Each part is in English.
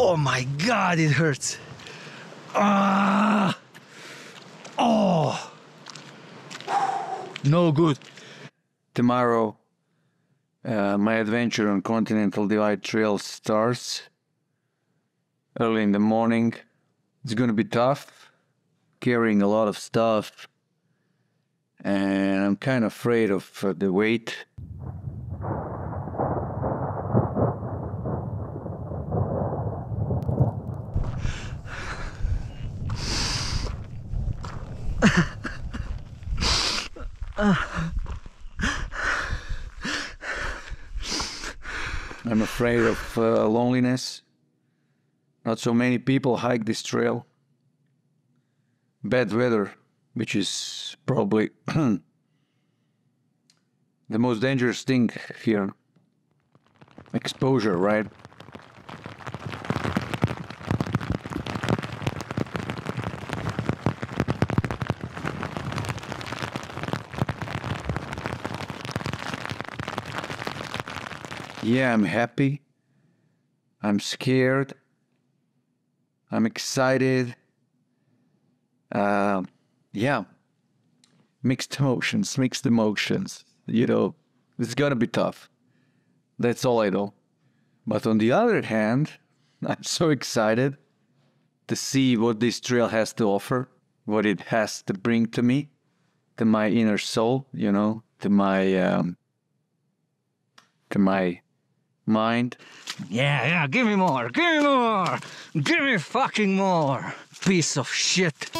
Oh my god, it hurts. Ah. Oh. No good. Tomorrow, uh, my adventure on Continental Divide Trail starts early in the morning. It's gonna be tough, carrying a lot of stuff, and I'm kind of afraid of uh, the weight. I'm afraid of uh, loneliness. Not so many people hike this trail. Bad weather, which is probably the most dangerous thing here. Exposure, right? Yeah, I'm happy. I'm scared. I'm excited. Uh, yeah, mixed emotions, mixed emotions. You know, it's gonna be tough. That's all I know. But on the other hand, I'm so excited to see what this trail has to offer, what it has to bring to me, to my inner soul, you know, to my um, to my mind. Yeah, yeah, give me more, give me more, give me fucking more, piece of shit.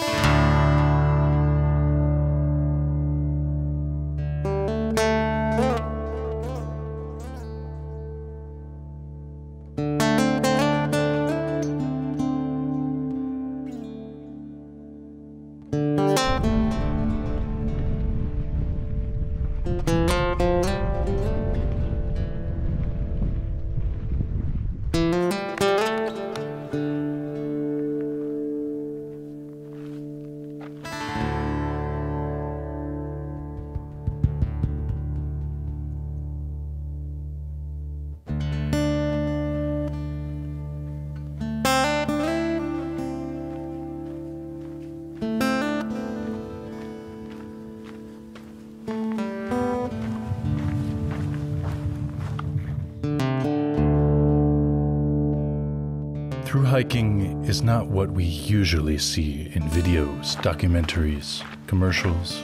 Hiking is not what we usually see in videos, documentaries, commercials,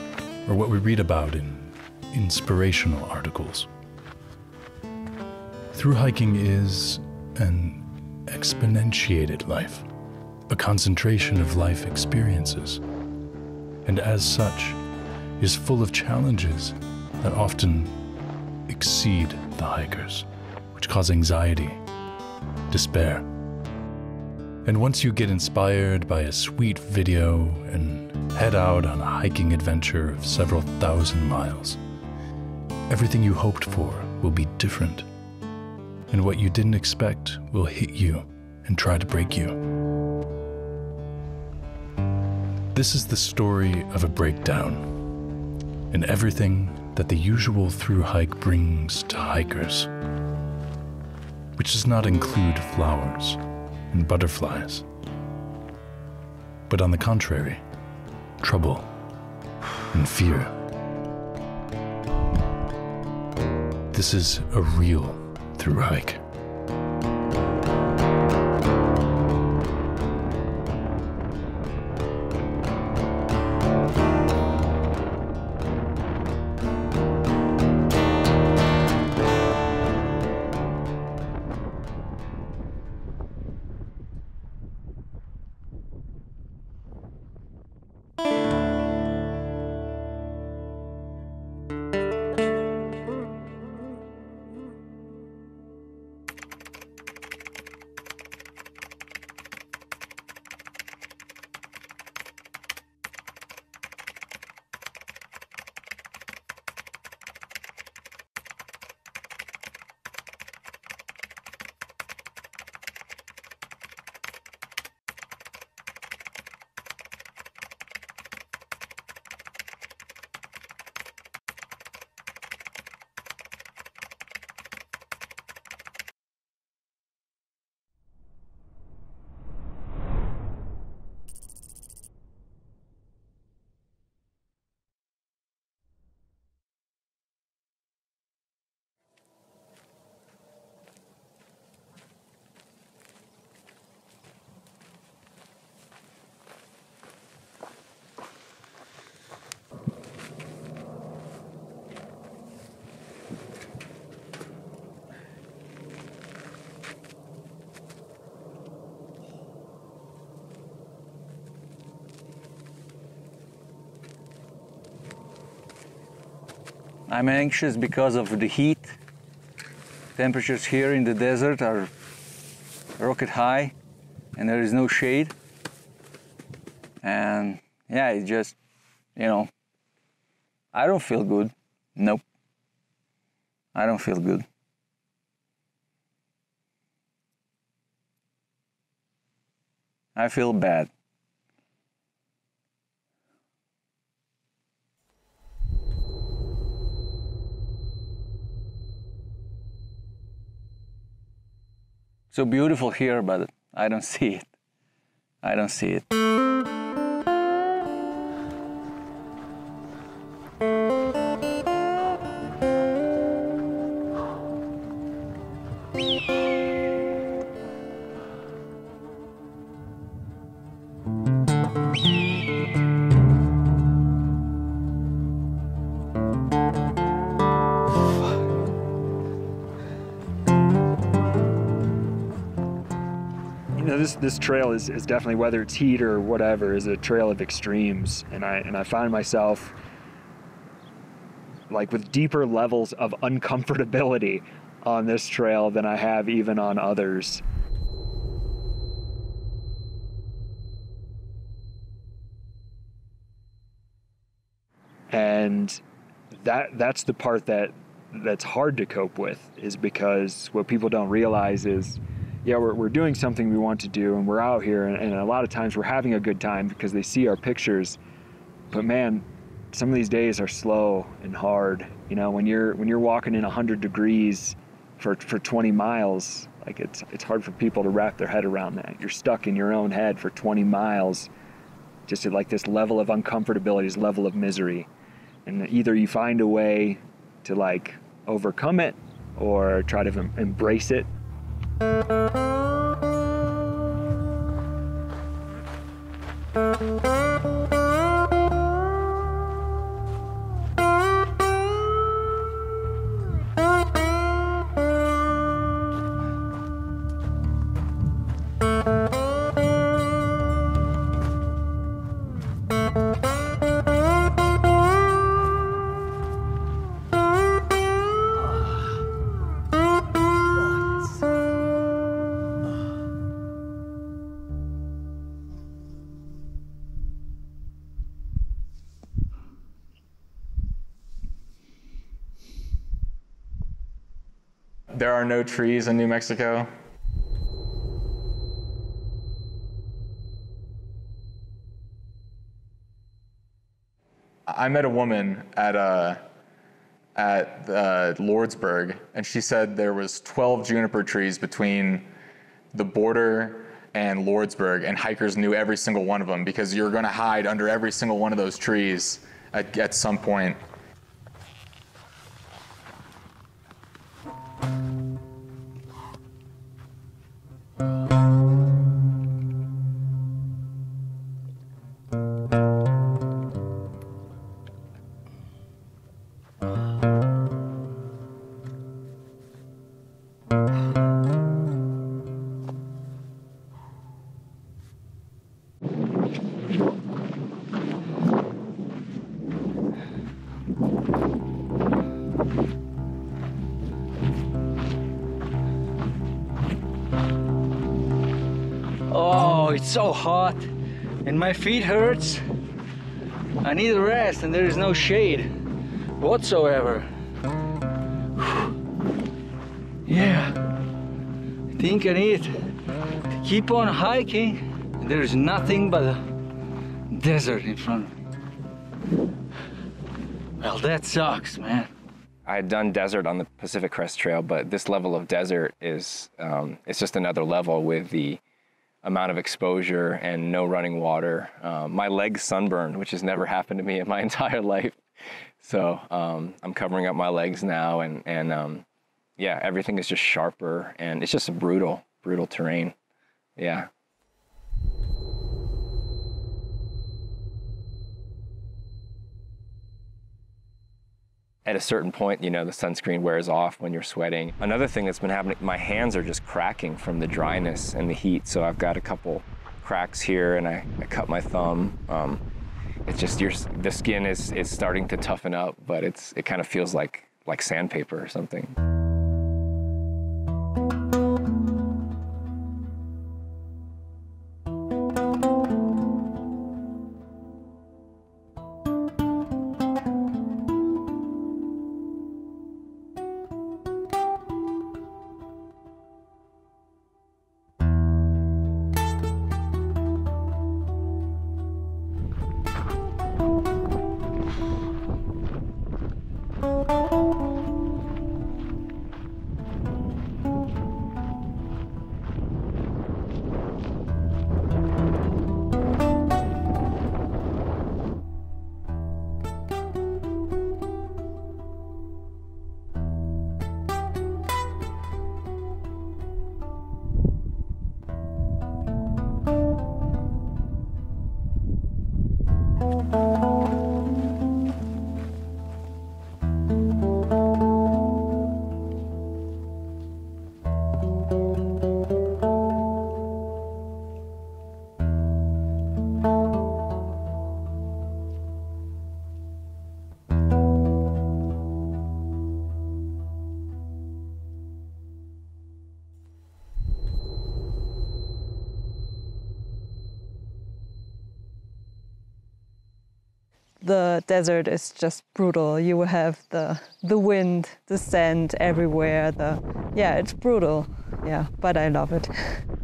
or what we read about in inspirational articles. Through hiking is an exponentiated life, a concentration of life experiences, and as such is full of challenges that often exceed the hikers, which cause anxiety, despair. And once you get inspired by a sweet video and head out on a hiking adventure of several thousand miles, everything you hoped for will be different. And what you didn't expect will hit you and try to break you. This is the story of a breakdown and everything that the usual through hike brings to hikers, which does not include flowers and butterflies, but on the contrary, trouble and fear. This is a real through hike. I'm anxious because of the heat. Temperatures here in the desert are rocket high and there is no shade. And yeah, it just, you know, I don't feel good. Nope. I don't feel good. I feel bad. So beautiful here, but I don't see it. I don't see it. This trail is, is definitely whether it's heat or whatever is a trail of extremes. And i and i find myself like with deeper levels of uncomfortability on this trail than i have even on others. And that that's the part that that's hard to cope with is because what people don't realize is yeah we're, we're doing something we want to do and we're out here and, and a lot of times we're having a good time because they see our pictures. But man some of these days are slow and hard you know when you're when you're walking in 100 degrees for for 20 miles like it's it's hard for people to wrap their head around that. You're stuck in your own head for 20 miles just at like this level of uncomfortability this level of misery. And either you find a way to like overcome it or try to em- embrace it There are no trees in New Mexico. I met a woman at uh, at uh, Lordsburg, and she said there was 12 juniper trees between the border and Lordsburg, and hikers knew every single one of them because you're going to hide under every single one of those trees at, at some point. My feet hurts. I need a rest and there is no shade whatsoever. Yeah, I think I need to keep on hiking. There is nothing but a desert in front of me. Well, that sucks, man. I had done desert on the Pacific Crest Trail, but this level of desert is um, it's just another level with the amount of exposure and no running water. Um, my legs sunburned, which has never happened to me in my entire life. So um, I'm covering up my legs now, and and um, yeah, everything is just sharper, and it's just a brutal, brutal terrain. Yeah. At a certain point, you know, the sunscreen wears off when you're sweating. Another thing that's been happening, my hands are just cracking from the dryness and the heat. So I've got a couple cracks here and I, I cut my thumb. Um, it's just your the skin is is starting to toughen up, but it's it kind of feels like like sandpaper or something. Desert is just brutal. You will have the the wind, the sand everywhere. The yeah, it's brutal. Yeah, but I love it.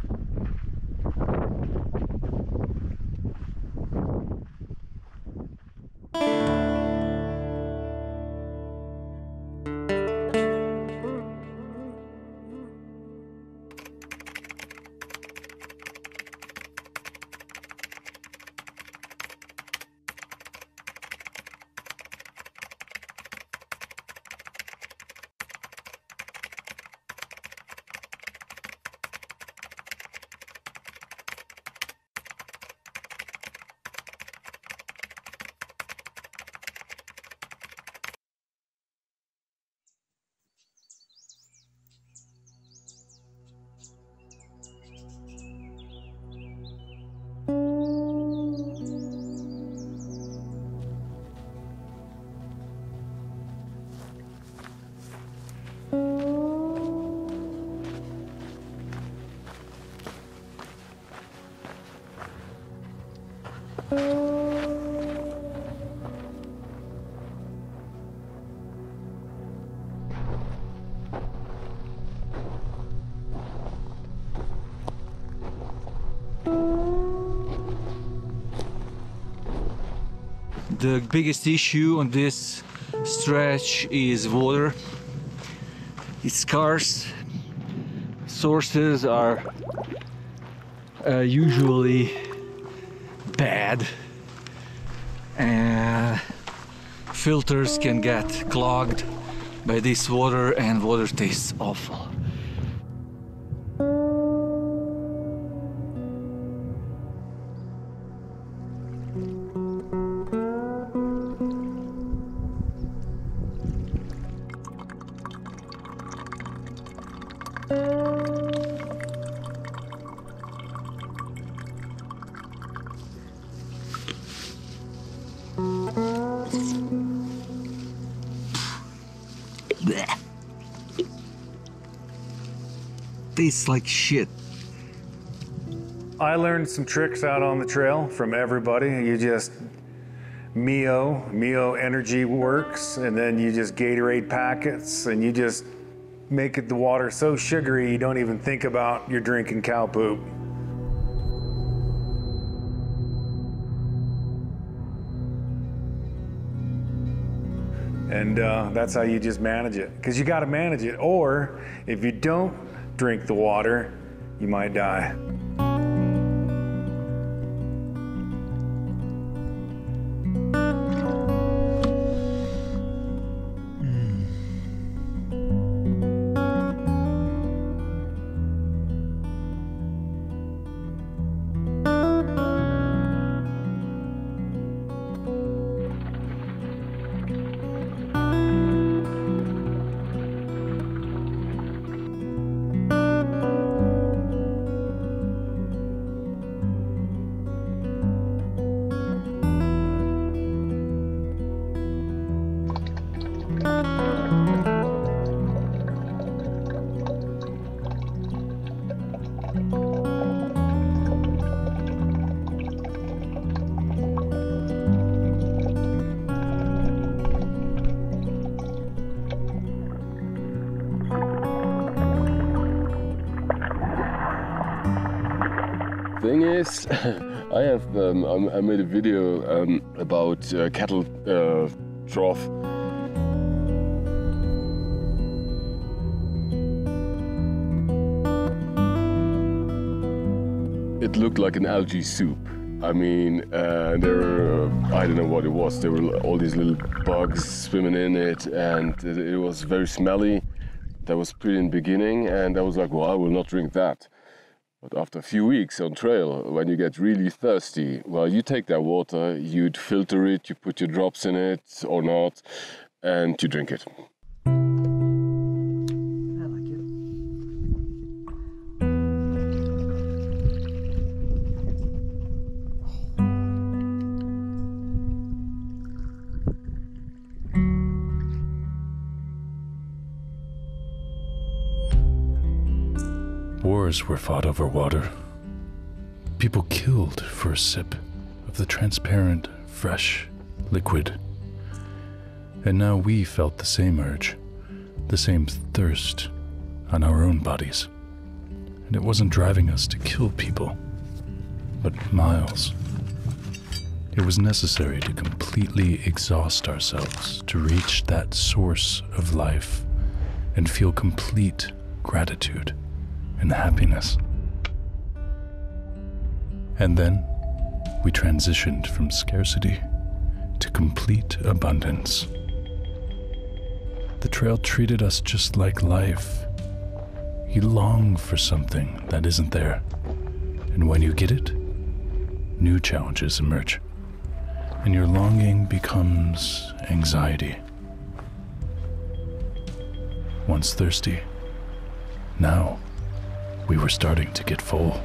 The biggest issue on this stretch is water. It's scarce. Sources are uh, usually bad, and filters can get clogged by this water, and water tastes awful. Tastes like shit. I learned some tricks out on the trail from everybody. You just Mio, Mio Energy works, and then you just Gatorade packets, and you just make it the water so sugary you don't even think about you're drinking cow poop. And uh, that's how you just manage it. Because you got to manage it. Or if you don't drink the water, you might die. Um, I made a video um, about uh, cattle uh, trough. It looked like an algae soup. I mean, uh, there were, uh, I don't know what it was, there were all these little bugs swimming in it, and it, it was very smelly. That was pretty in the beginning, and I was like, well, I will not drink that. But after a few weeks on trail, when you get really thirsty, well, you take that water, you'd filter it, you put your drops in it or not, and you drink it. Wars were fought over water. People killed for a sip of the transparent, fresh liquid. And now we felt the same urge, the same thirst on our own bodies. And it wasn't driving us to kill people, but miles. It was necessary to completely exhaust ourselves to reach that source of life and feel complete gratitude and happiness. And then we transitioned from scarcity to complete abundance. The trail treated us just like life. You long for something that isn't there. And when you get it, new challenges emerge. And your longing becomes anxiety. Once thirsty, now we were starting to get full.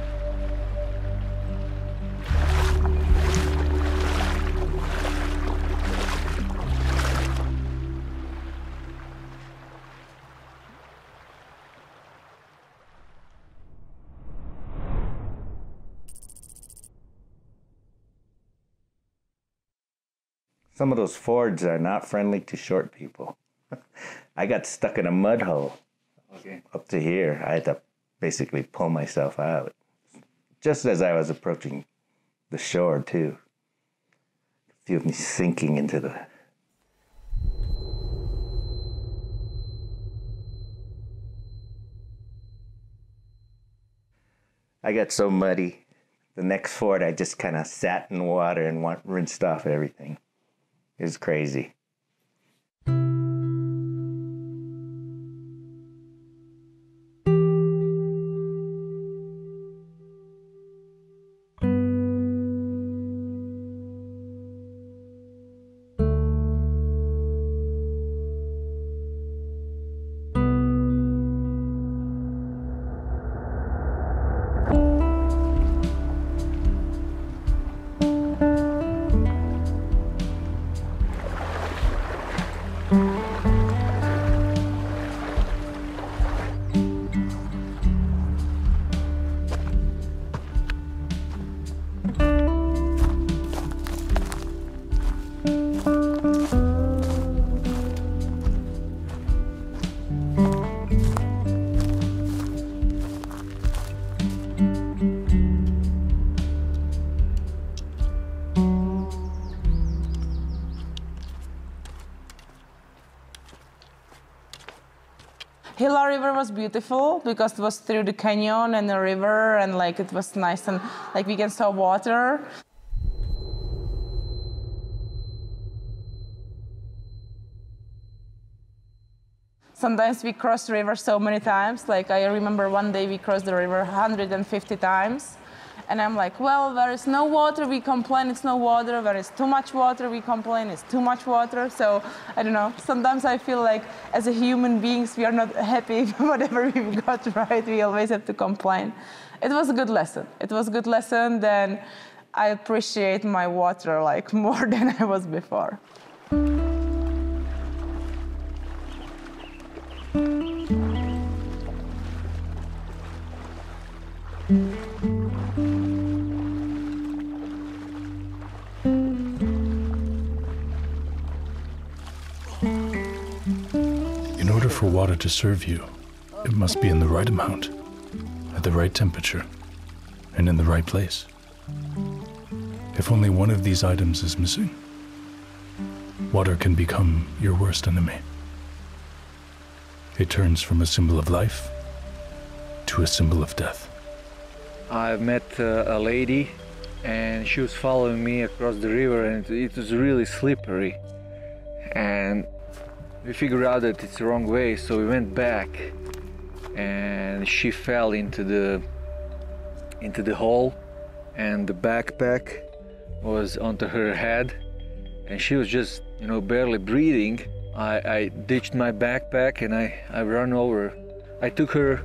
Some of those fords are not friendly to short people. I got stuck in a mud hole Okay. up to here. I had to basically pull myself out just as I was approaching the shore, too. Feel me sinking into the. I got so muddy. The next ford, I just kind of sat in water and rinsed off everything. It was crazy. Beautiful because it was through the canyon and the river, and like it was nice and like we can saw water. Sometimes we cross the river so many times. Like I remember one day we crossed the river 150 times. And I'm like, well, there is no water, we complain it's no water. There is too much water, we complain it's too much water. So I don't know. Sometimes I feel like as a human beings, we are not happy with whatever we've got right. We always have to complain. It was a good lesson. It was a good lesson. Then I appreciate my water like more than I was before. To serve you, it must be in the right amount, at the right temperature, and in the right place. If only one of these items is missing, water can become your worst enemy. It turns from a symbol of life to a symbol of death. I met uh, a lady and she was following me across the river and it was really slippery and we figured out that it's the wrong way so we went back and she fell into the into the hole and the backpack was onto her head and she was just you know barely breathing. I, I ditched my backpack and I, I ran over. I took her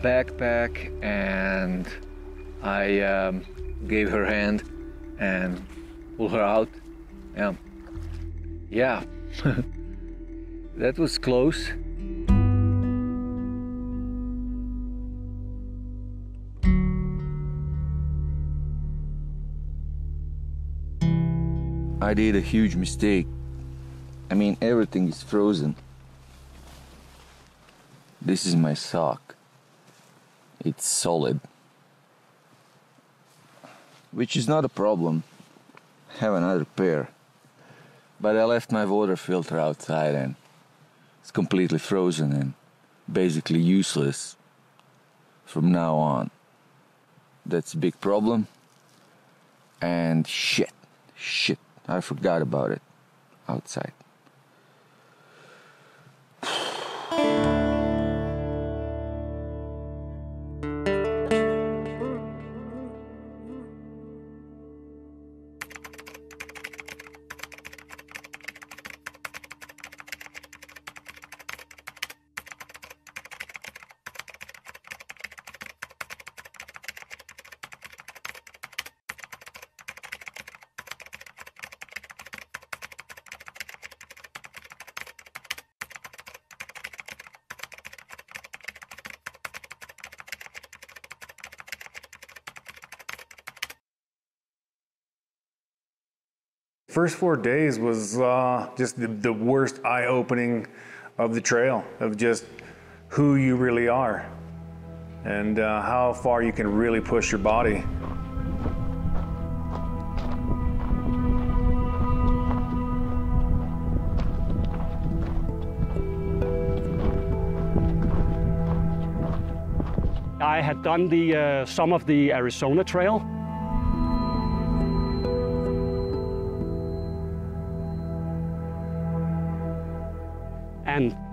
backpack and I um, gave her hand and pulled her out. Yeah. Yeah that was close I did a huge mistake. I mean, everything is frozen. This is my sock. It's solid. Which is not a problem. I have another pair. But I left my water filter outside and it's completely frozen and basically useless from now on. That's a big problem. And shit, shit. I forgot about it outside. First four days was uh, just the, the worst eye opening of the trail, of just who you really are and uh, how far you can really push your body. I had done the uh, some of the Arizona Trail.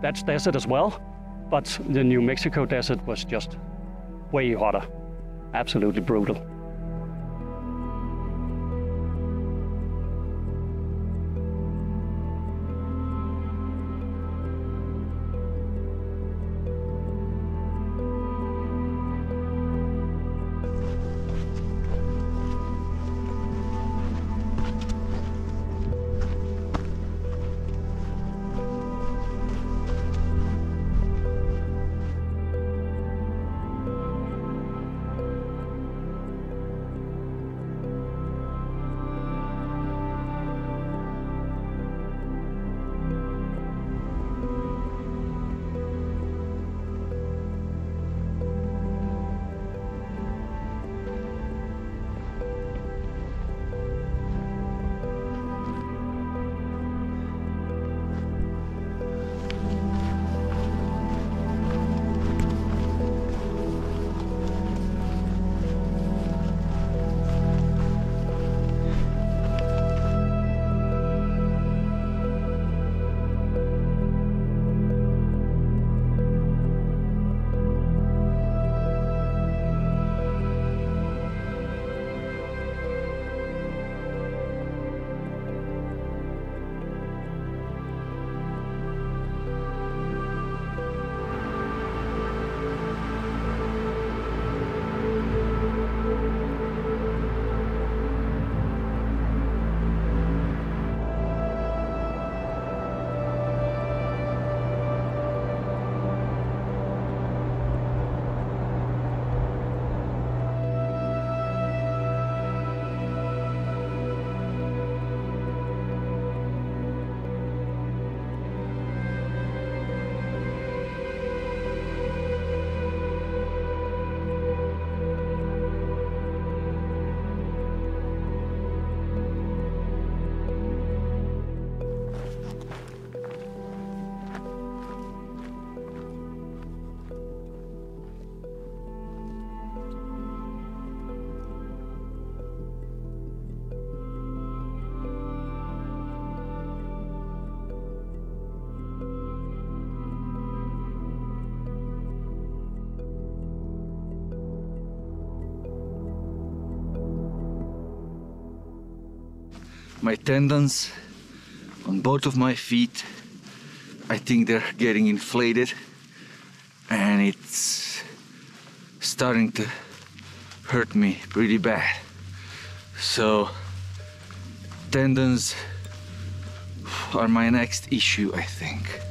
That's desert as well, but the New Mexico desert was just way hotter. Absolutely brutal. My tendons on both of my feet. I think they're getting inflated and it's starting to hurt me pretty bad. So, tendons are my next issue, I think.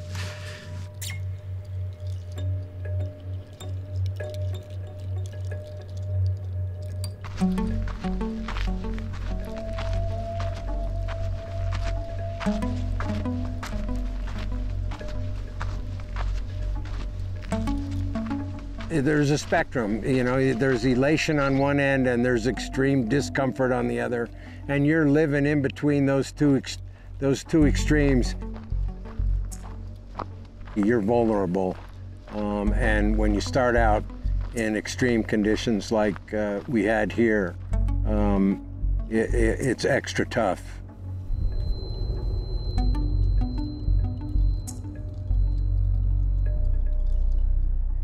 There's a spectrum. You know, there's elation on one end and there's extreme discomfort on the other, and you're living in between those two those two extremes. You're vulnerable, um, and when you start out in extreme conditions like uh, we had here, um, it, it, it's extra tough.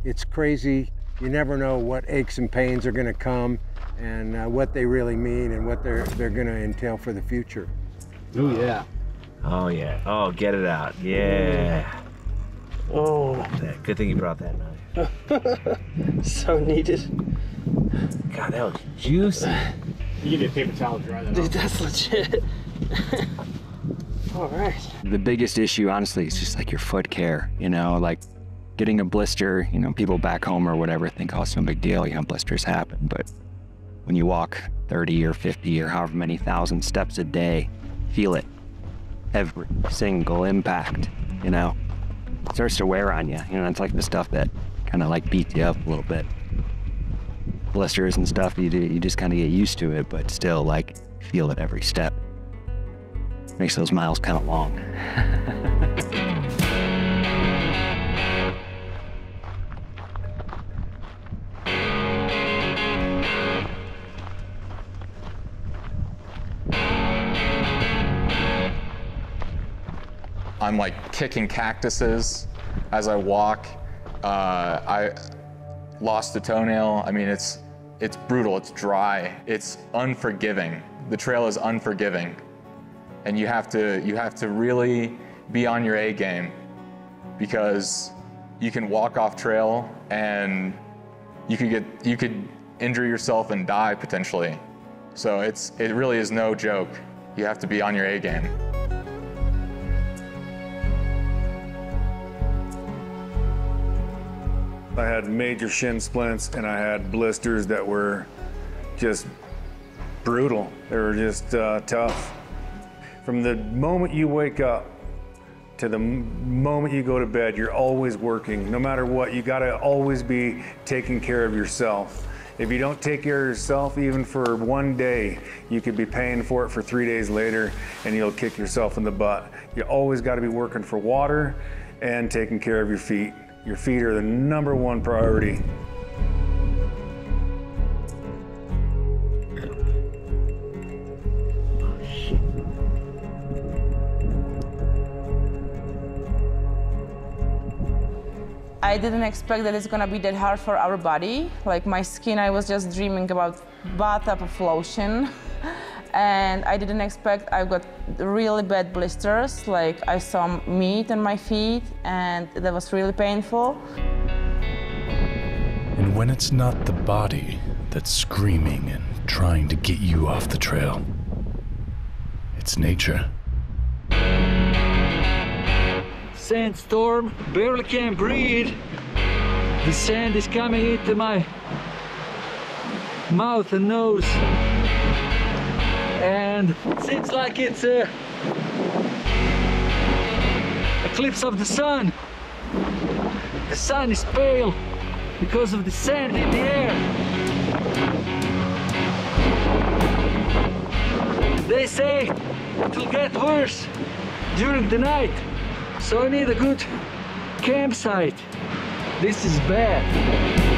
It's crazy. You never know what aches and pains are going to come and uh, what they really mean and what they're, they're going to entail for the future. Oh, yeah. Oh, yeah. Oh, get it out. Yeah. Oh, good thing you brought that knife. so needed. God, that was juicy. You need a paper towel to dry that Dude, that's legit. All right. The biggest issue, honestly, is just like your foot care. You know, like getting a blister, you know, people back home or whatever think, oh, it's no big deal. You know, blisters happen. But when you walk 30 or 50 or however many thousand steps a day, feel it. Every single impact, you know, it starts to wear on you. You know, it's like the stuff that kind of like beats you up a little bit. Blisters and stuff, you, do, you just kind of get used to it, but still, like, feel it every step. Makes those miles kind of long. I'm like kicking cactuses as I walk. Uh, I lost a toenail. I mean, it's it's brutal. It's dry. It's unforgiving. The trail is unforgiving, and you have to you have to really be on your A game because you can walk off trail and you could get you could injure yourself and die potentially. So it's it really is no joke. You have to be on your A game. I had major shin splints and I had blisters that were just brutal. They were just uh, tough. From the moment you wake up to the moment you go to bed, you're always working. No matter what, you gotta always be taking care of yourself. If you don't take care of yourself, even for one day, you could be paying for it for three days later and you'll kick yourself in the butt. You always gotta be working for water and taking care of your feet. Your feet are the number one priority. I didn't expect that it's gonna be that hard for our body. Like my skin, I was just dreaming about bathtub of lotion. and I didn't expect I got really bad blisters. Like I saw meat on my feet, and that was really painful. And when it's not the body that's screaming and trying to get you off the trail, it's nature. Sandstorm, barely can breathe. The sand is coming into my mouth and nose and seems like it's a eclipse of the sun. The sun is pale because of the sand in the air. They say it will get worse during the night, so I need a good campsite. This is bad.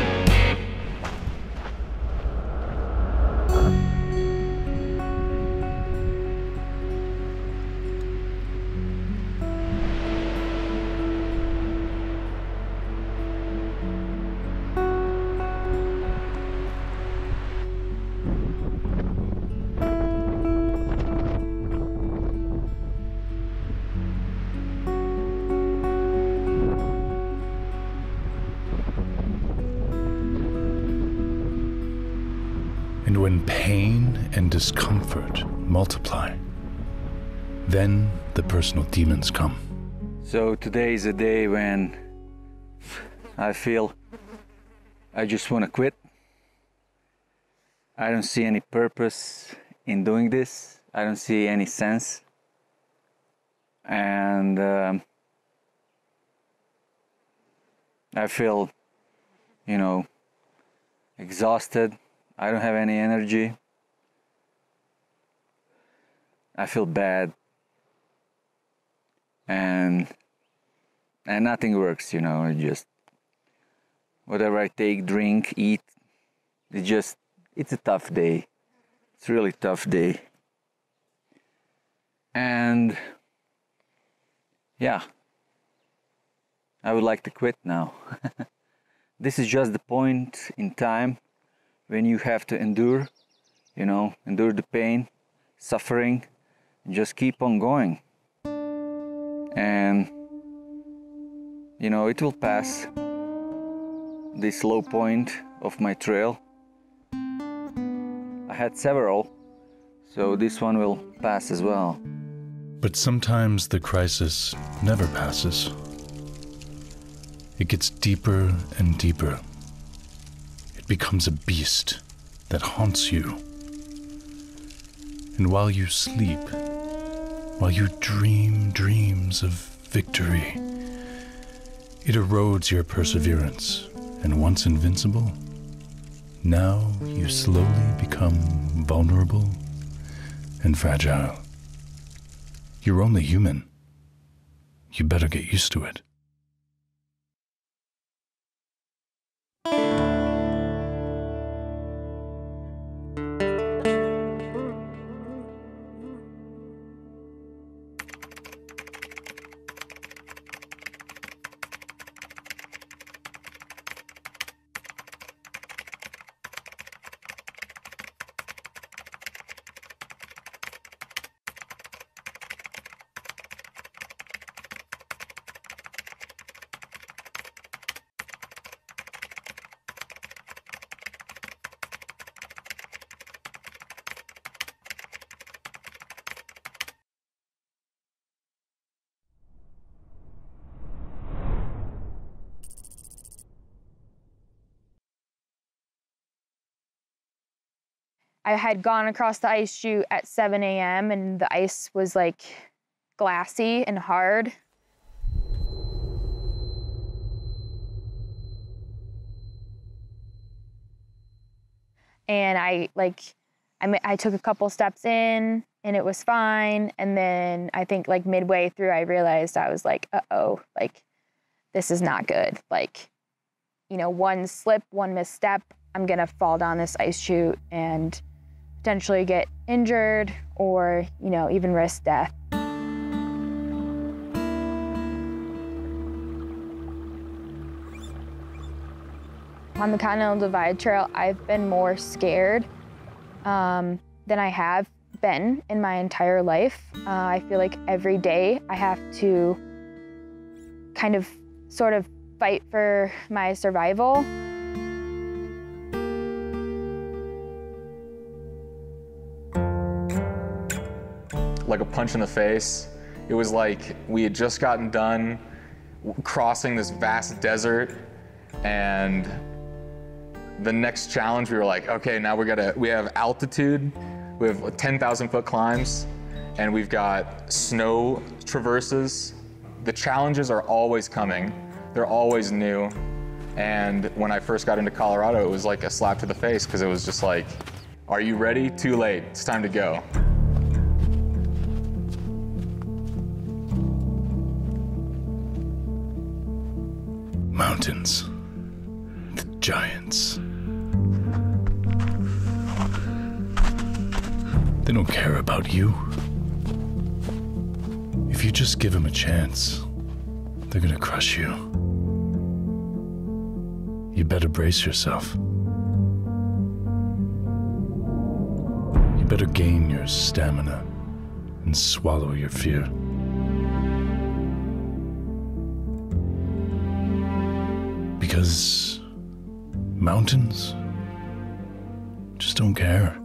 Discomfort multiply, then the personal demons come. So today is a day when I feel I just want to quit. I don't see any purpose in doing this. I don't see any sense. And um, I feel, you know, exhausted. I don't have any energy. I feel bad. And and nothing works, you know, it just whatever I take, drink, eat, it just it's a tough day. It's really tough day. And yeah, I would like to quit now. this is just the point in time when you have to endure, you know, endure the pain, suffering, just keep on going. And you know, it will pass this low point of my trail. I had several, so this one will pass as well. But sometimes the crisis never passes. It gets deeper and deeper. It becomes a beast that haunts you. And while you sleep, while you dream dreams of victory, it erodes your perseverance, and once invincible, now you slowly become vulnerable and fragile. You're only human. You better get used to it. Had gone across the ice chute at 7 a.m. and the ice was like glassy and hard. And I like, I, I took a couple steps in and it was fine. And then I think like midway through, I realized I was like, uh oh, like this is not good. Like, you know, one slip, one misstep, I'm gonna fall down this ice chute and potentially get injured or, you know, even risk death. On the Continental Divide Trail, I've been more scared um, than I have been in my entire life. Uh, I feel like every day I have to kind of sort of fight for my survival. Like a punch in the face. It was like we had just gotten done crossing this vast desert, and the next challenge we were like, okay, now we gotta we have altitude, we have 10,000 foot climbs, and we've got snow traverses. The challenges are always coming. They're always new. And when I first got into Colorado, it was like a slap to the face because it was just like, are you ready? Too late. It's time to go. Mountains. The giants. They don't care about you. If you just give them a chance, they're gonna crush you. You better brace yourself. You better gain your stamina and swallow your fear. Because mountains just don't care.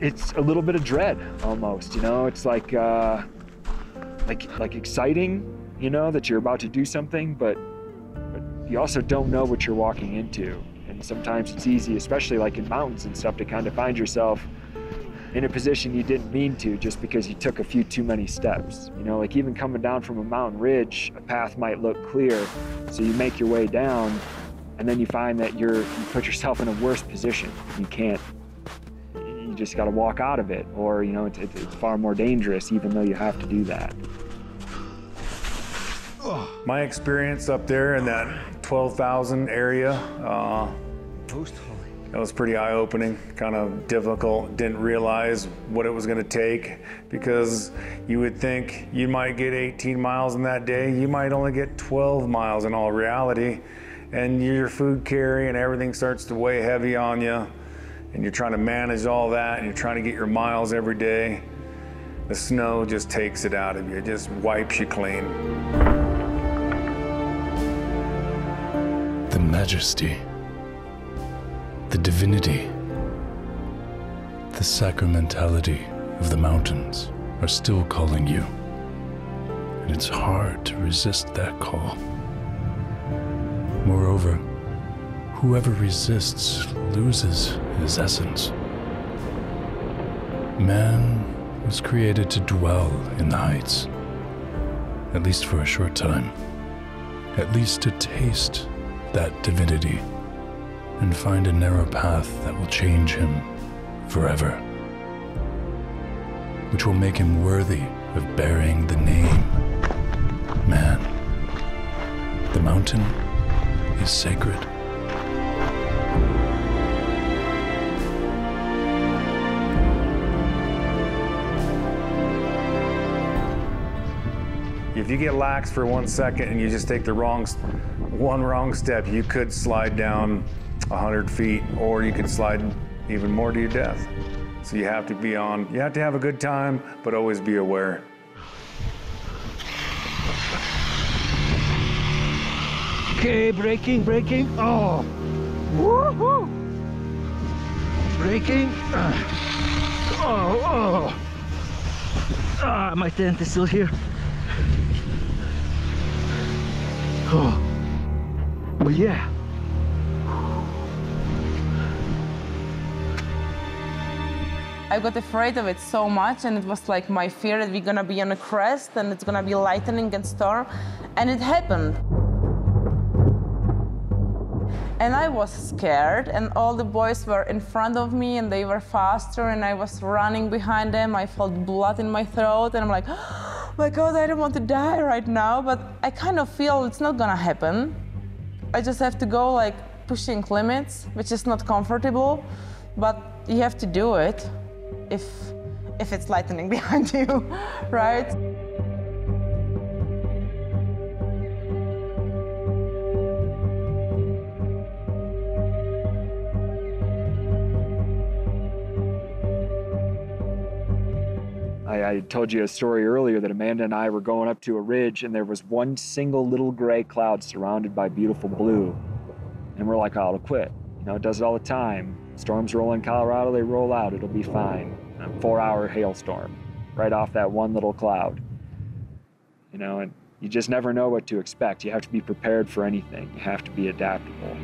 it's a little bit of dread almost you know it's like uh like like exciting you know that you're about to do something but but you also don't know what you're walking into. And sometimes it's easy especially like in mountains and stuff to kind of find yourself in a position you didn't mean to just because you took a few too many steps you know? Like even coming down from a mountain ridge a path might look clear so you make your way down and then you find that you're you put yourself in a worse position. You can't you just got to walk out of it or you know it's, it's, far more dangerous even though you have to do that My experience up there in that 12,000 area, uh, that was pretty eye opening, kind of difficult. Didn't realize what it was going to take because you would think you might get 18 miles in that day. You might only get 12 miles in all reality. And your food carry and everything starts to weigh heavy on you. And you're trying to manage all that and you're trying to get your miles every day. The snow just takes it out of you, it just wipes you clean. The majesty, the divinity, the sacramentality of the mountains are still calling you. And it's hard to resist that call. Moreover, whoever resists loses his essence. Man was created to dwell in the heights, at least for a short time, at least to taste that divinity and find a narrow path that will change him forever, which will make him worthy of bearing the name man. The mountain is sacred. If you get lax for one second and you just take the wrong, one wrong step, you could slide down 100 feet or you could slide even more to your death. So you have to be on, you have to have a good time, but always be aware. Okay, braking, braking. Oh, woohoo! Braking. Ah. Oh, oh. Ah, my tent is still here. Oh, yeah. I got afraid of it so much, and it was like my fear that we're gonna be on a crest and it's gonna be lightning and storm, and it happened. And I was scared, and all the boys were in front of me, and they were faster, and I was running behind them. I felt blood in my throat, and I'm like, oh my God, oh, I don't want to die right now, but I kind of feel it's not gonna happen. I just have to go like pushing limits, which is not comfortable, but you have to do it if if it's lightning behind you, right? I, told you a story earlier that Amanda and I were going up to a ridge and there was one single little gray cloud surrounded by beautiful blue. And we're like, oh, it'll quit. You know, it does it all the time. Storms roll in Colorado, they roll out, it'll be fine. A four hour hailstorm right off that one little cloud. You know, and you just never know what to expect. You have to be prepared for anything, you have to be adaptable.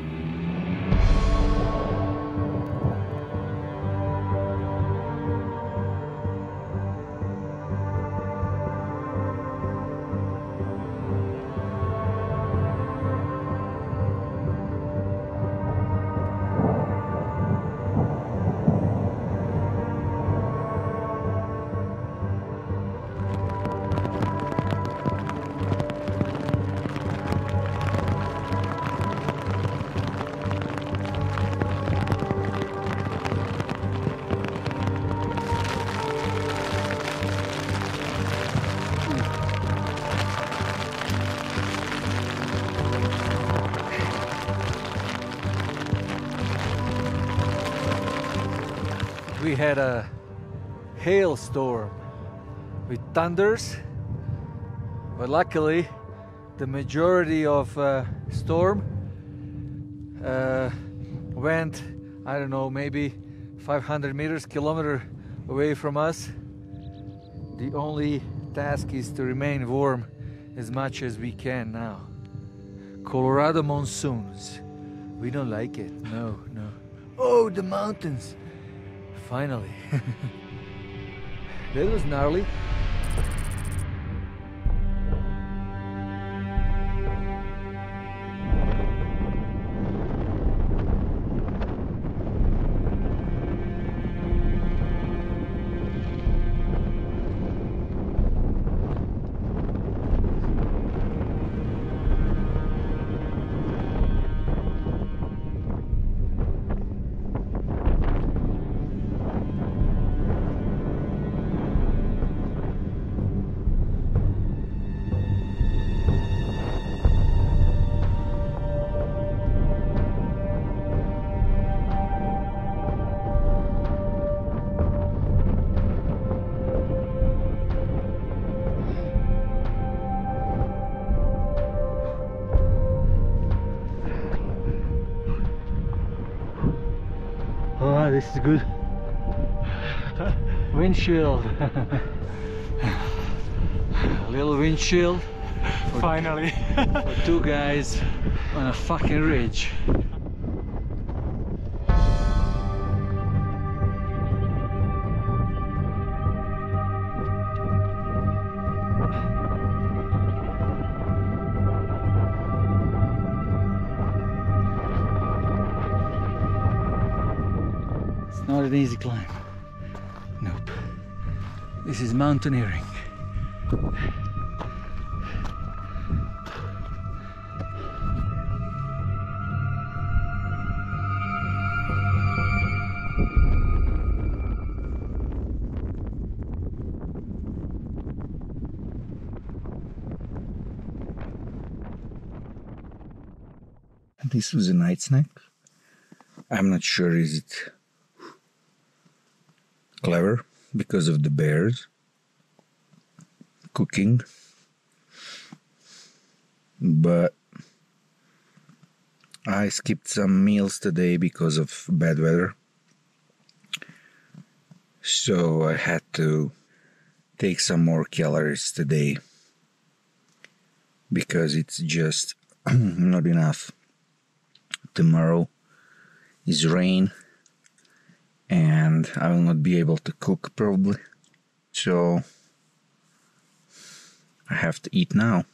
Thunders, but luckily, the majority of uh, storm uh, went, I don't know, maybe 500 meters, kilometer away from us. The only task is to remain warm as much as we can now. Colorado monsoons. We don't like it. No, no. Oh, the mountains. Finally. that was gnarly. This is good. Windshield. a little windshield. for- Finally. for two guys on a fucking ridge. Easy climb. Nope. This is mountaineering. This was a night snack. I'm not sure is it because of the bears cooking, but I skipped some meals today because of bad weather. So I had to take some more calories today because it's just not enough. Tomorrow is rain and I will not be able to cook probably. So I have to eat now.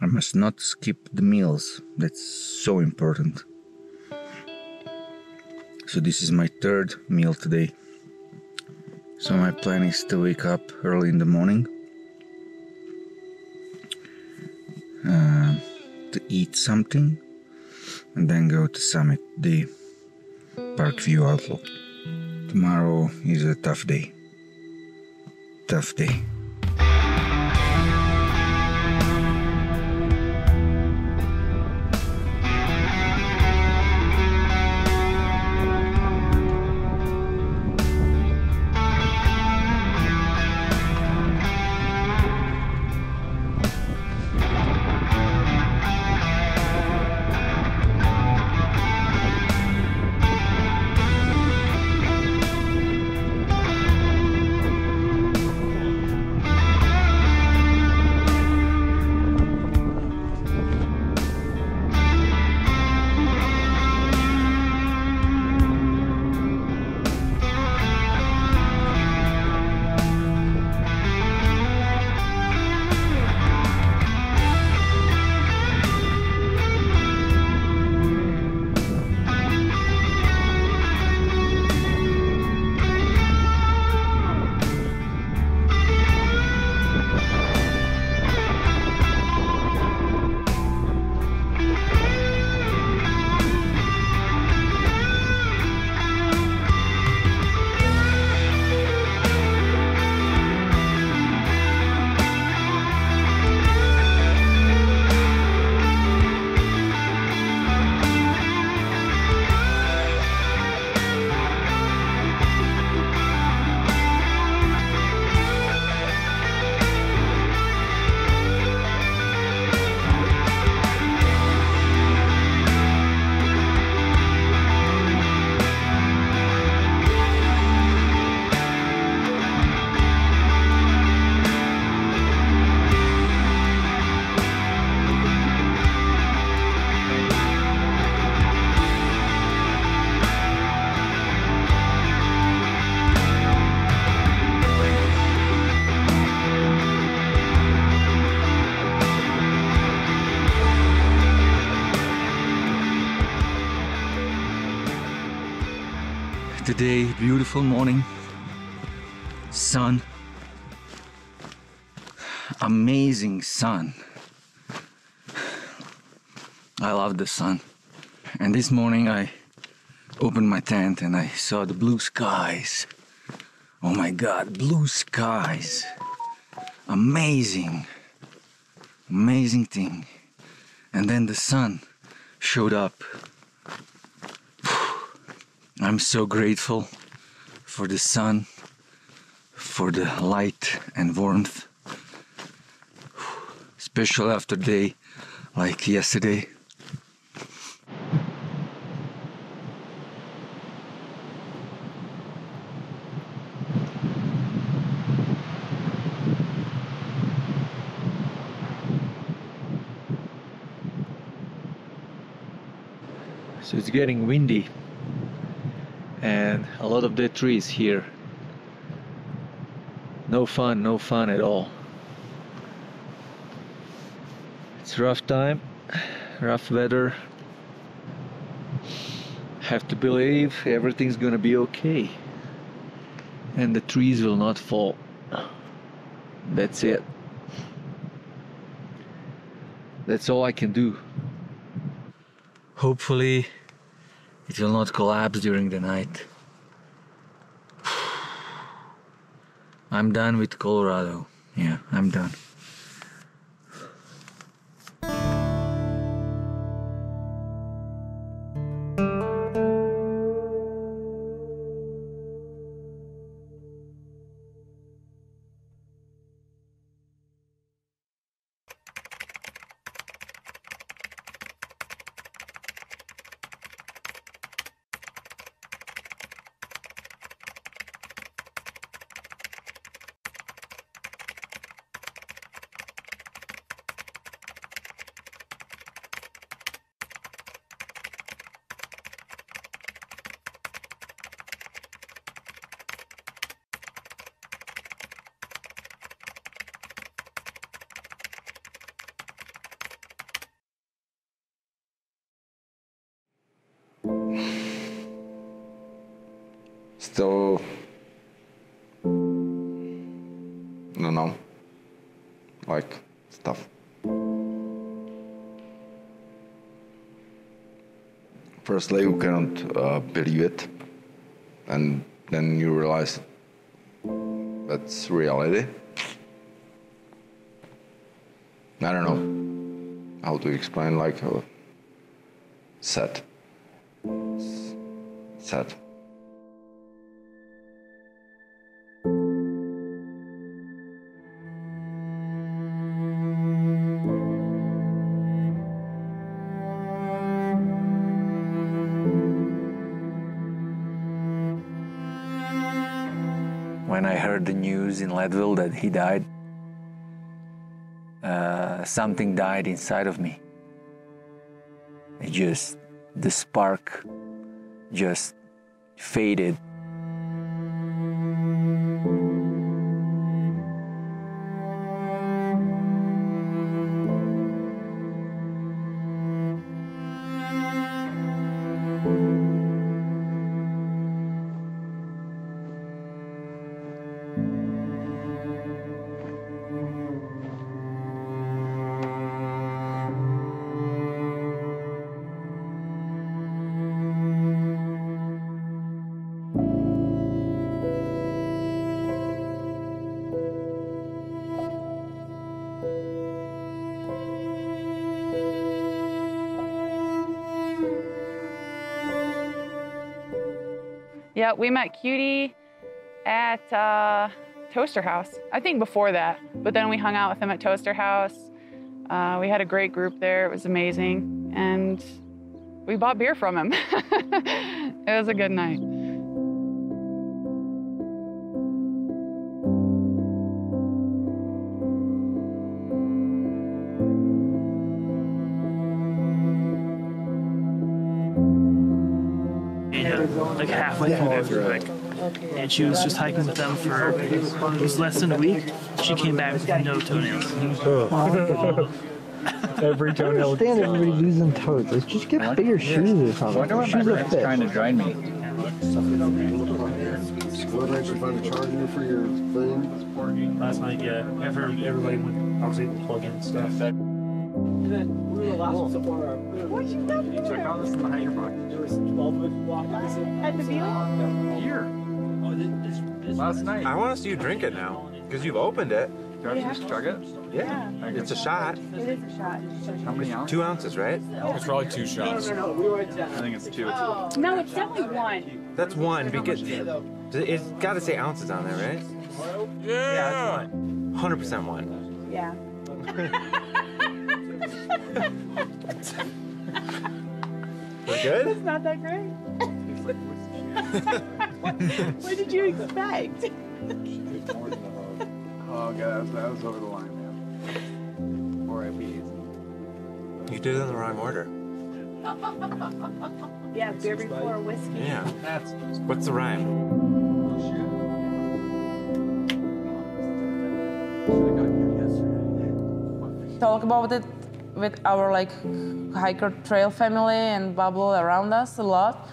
I must not skip the meals. That's so important. So this is my third meal today. So my plan is to wake up early in the morning, uh, to eat something, and then go to summit the Parkview Outlook. Tomorrow is a tough day. Tough day. Beautiful morning, sun, amazing sun. I love the sun. And this morning I opened my tent and I saw the blue skies. Oh my god, blue skies. Amazing. Amazing thing. And then the sun showed up. I'm so grateful for the sun, for the light and warmth. Special after day like yesterday. So it's getting windy and a lot of dead trees here. No fun, no fun at all. It's rough time, rough weather. Have to believe everything's gonna be okay. And the trees will not fall. That's it. That's all I can do. Hopefully, it will not collapse during the night. I'm done with Colorado. Yeah, I'm done. Firstly, you cannot uh, believe it, and then you realize that's reality. I don't know how to explain, like, uh, sad. Sad. When I heard the news in Leadville that he died, uh, something died inside of me. It just, the spark just faded. Yeah, we met Cutie at uh, Toaster House. I think before that, but then we hung out with him at Toaster House. Uh, we had a great group there. It was amazing, and we bought beer from him. it was a good night. Like halfway through their through hike. And she was just hiking with them for it was less than a week. She came back with no toenails. Every toenail. I understand everybody losing toes. Let's just get bigger shoes or something. wonder what my shoes that friend's fit. trying to join me. What night you find a charger for your thing? Last night, yeah. After everybody went, I was able to plug in stuff. Check out this in the hanger box. There was 12 At the view? Here. Oh, Last night. I want to see you drink it now because you've opened it. Do I have to just chug it? Yeah, it's a shot. It is a shot. How many ounces? Two ounces, right? It's probably two shots. No, no, no. I think it's oh. two. No, it's definitely one. That's one because it's got to say ounces on there, right? Yeah. it's one. Hundred percent one. Yeah. We're good. It's not that great. what, what did you expect? Oh, God, that was over the line, man. Or IPs. You did it in the wrong order. yeah, beer before whiskey. Yeah. That's. What's the rhyme? Oh, Talk about it with our like hiker trail family and bubble around us a lot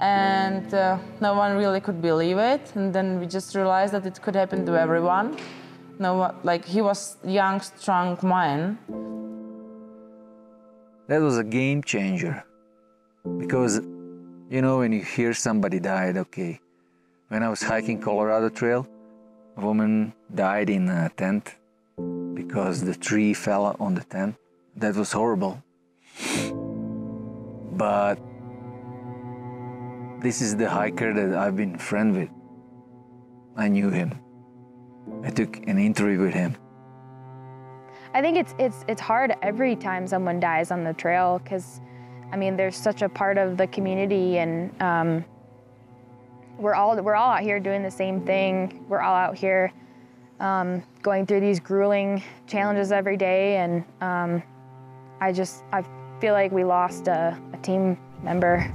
and uh, no one really could believe it and then we just realized that it could happen to everyone no one like he was young strong man That was a game changer. Because, you know, when you hear somebody died, okay. When I was hiking Colorado Trail, a woman died in a tent because the tree fell on the tent. That was horrible. But this is the hiker that I've been friend with. I knew him. I took an interview with him. I think it's it's it's hard every time someone dies on the trail because, I mean, there's such a part of the community, and um, we're all we're all out here doing the same thing. We're all out here um, going through these grueling challenges every day, and um, I just I feel like we lost a, a team member.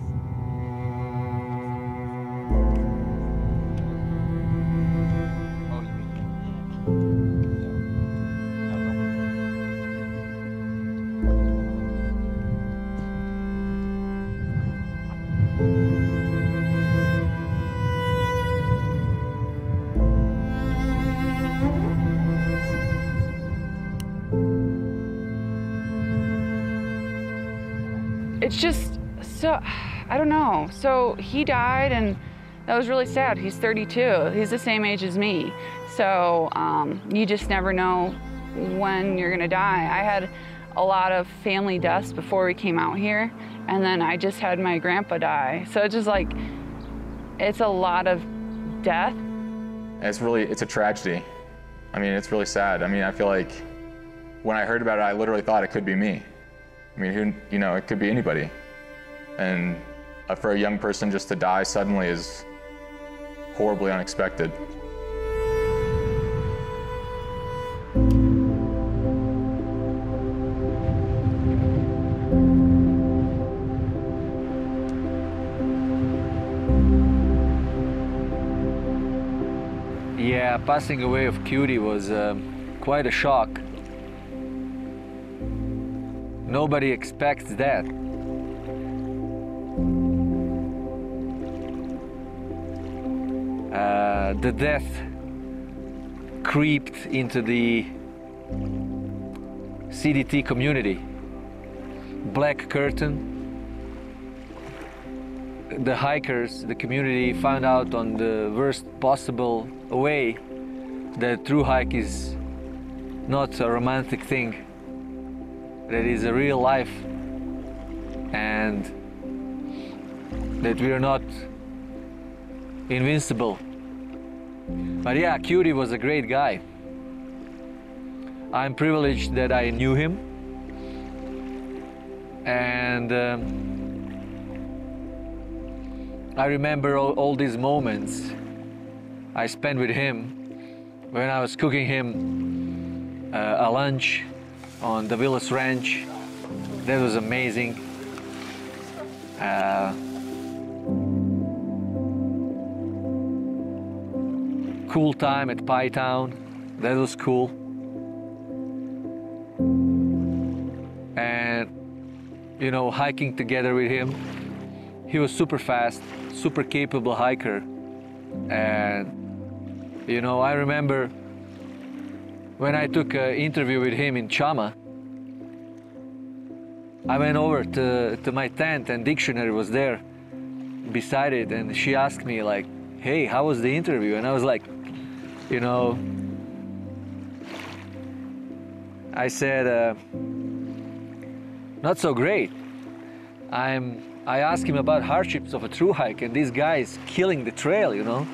I don't know. So he died, and that was really sad. He's 32. He's the same age as me. So um, you just never know when you're gonna die. I had a lot of family deaths before we came out here, and then I just had my grandpa die. So it's just like it's a lot of death. It's really, it's a tragedy. I mean, it's really sad. I mean, I feel like when I heard about it, I literally thought it could be me. I mean, who, you know, it could be anybody. And uh, for a young person just to die suddenly is horribly unexpected. Yeah, passing away of Cutie was um, quite a shock. Nobody expects that. The death creeped into the CDT community. Black curtain. The hikers, the community found out on the worst possible way that through hike is not a romantic thing that is a real life and that we are not invincible. But yeah, Cutie was a great guy. I'm privileged that I knew him and um, I remember all, all these moments I spent with him when I was cooking him uh, a lunch on the Villas Ranch. That was amazing. Uh, cool time at Pie Town. That was cool. And, you know, hiking together with him. He he was super fast, super capable hiker. And, you know, I remember when I took an interview with him in Chama, I went over to, to my tent and dictionary was there beside it and she asked me like, hey, how was the interview? And I was like, you know, I said, uh, not so great. I'm, I asked him about hardships of a true hike and this guy is killing the trail, you know?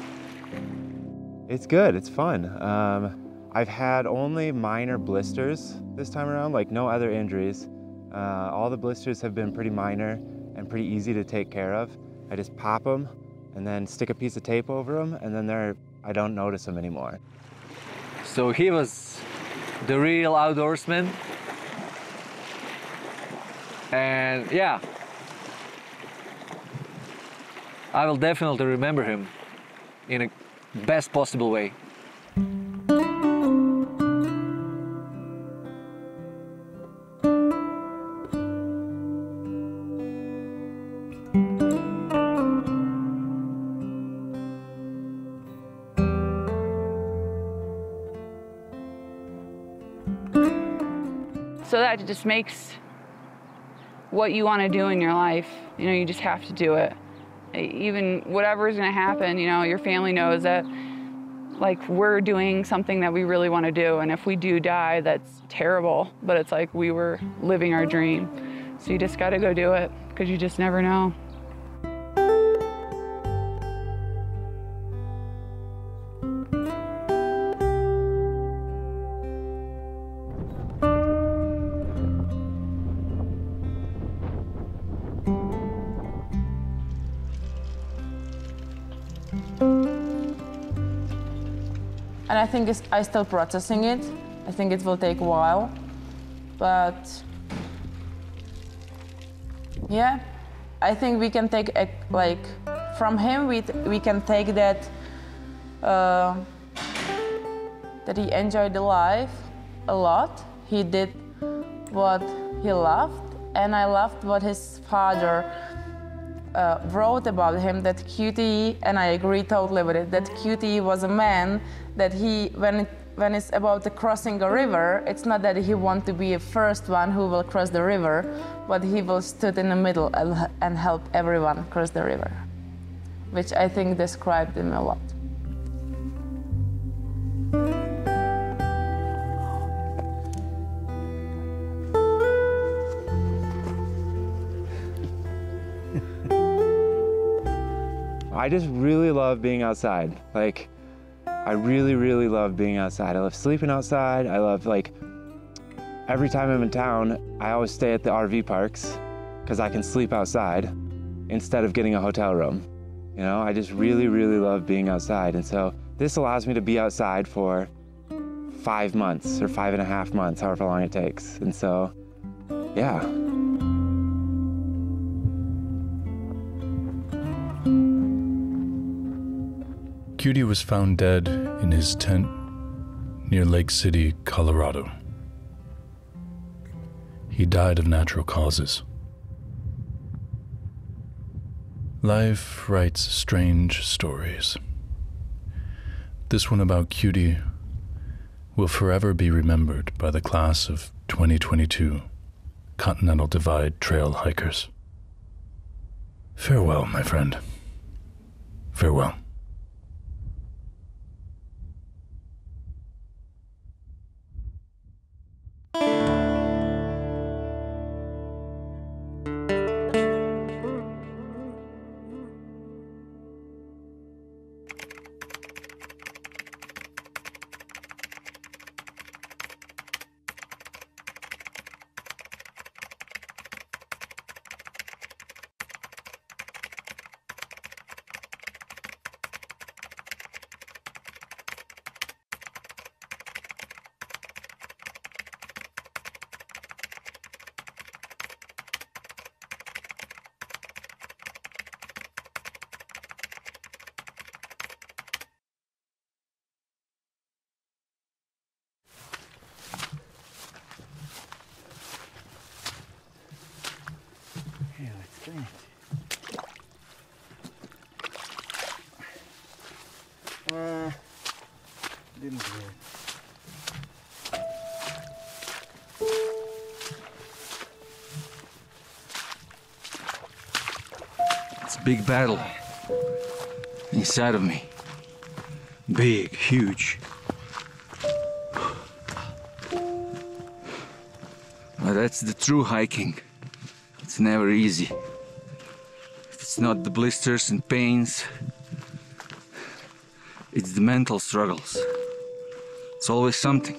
It's good, it's fun. Um, I've had only minor blisters this time around, like no other injuries. Uh, all the blisters have been pretty minor and pretty easy to take care of. I just pop them and then stick a piece of tape over them and then they're, I don't notice them anymore. So he was the real outdoorsman. And yeah, I will definitely remember him in a best possible way. Just makes what you want to do in your life. You know, you just have to do it. Even whatever is going to happen, you know, your family knows that like we're doing something that we really want to do and if we do die that's terrible but it's like we were living our dream so you just got to go do it because you just never know think it's, I still processing it. I think it will take a while, but yeah, I think we can take a, like from him we we can take that uh, that he enjoyed the life a lot. He did what he loved, and I loved what his father uh, wrote about him that Cutie, and I agree totally with it, that Cutie was a man that he, when, it, when it's about the crossing a river, it's not that he want to be the first one who will cross the river, but he will stood in the middle and, and help everyone cross the river, which I think described him a lot. I just really love being outside. Like, I really, really love being outside. I love sleeping outside. I love, like, every time I'm in town, I always stay at the RV parks because I can sleep outside instead of getting a hotel room. You know, I just really, really love being outside. And so this allows me to be outside for five months or five and a half months, however long it takes. And so, yeah. Cutie was found dead in his tent near Lake City, Colorado. He died of natural causes. Life writes strange stories. This one about Cutie will forever be remembered by the class of 2022 Continental Divide Trail hikers. Farewell, my friend. Farewell. Battle inside of me. Big, huge. But that's the true hiking. It's never easy. It's not the blisters and pains, it's the mental struggles. It's always something.